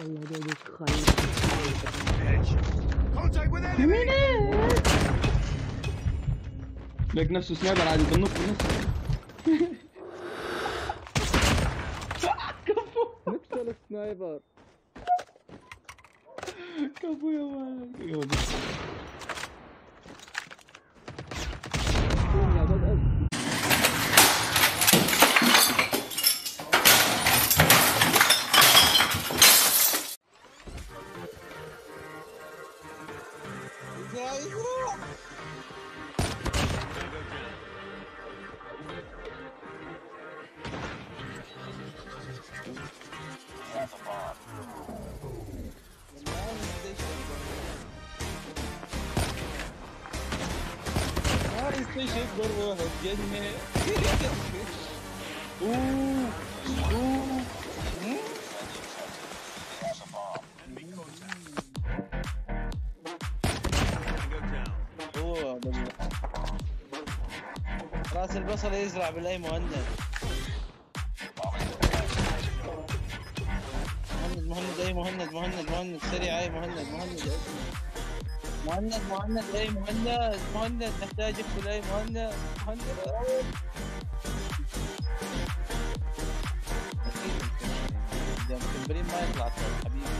والله خايف. لك نفسه sniper عادي بالنص بالنص كفو. نفس ال sniper. كفو يا ولد Esse jeito, agora eu vou arranjar de رأس البصل يزرع بالأي مهند مهند مهند أي مهند مهند مهند سريع أي مهند مهند مهند مهند أي مهند مهند نحتاجك في الاي مهند مهند مكمبرين ما يطلع حبيبي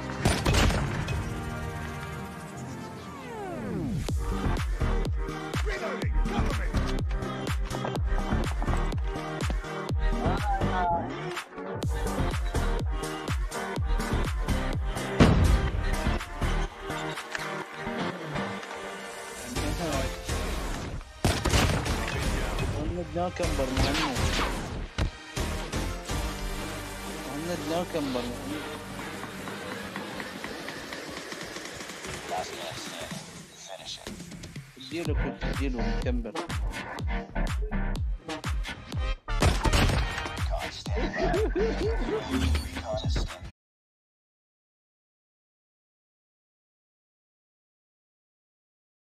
مهند. نوكمبر مهند مهند. نوكمبر اديله كنت اديله مكمبر.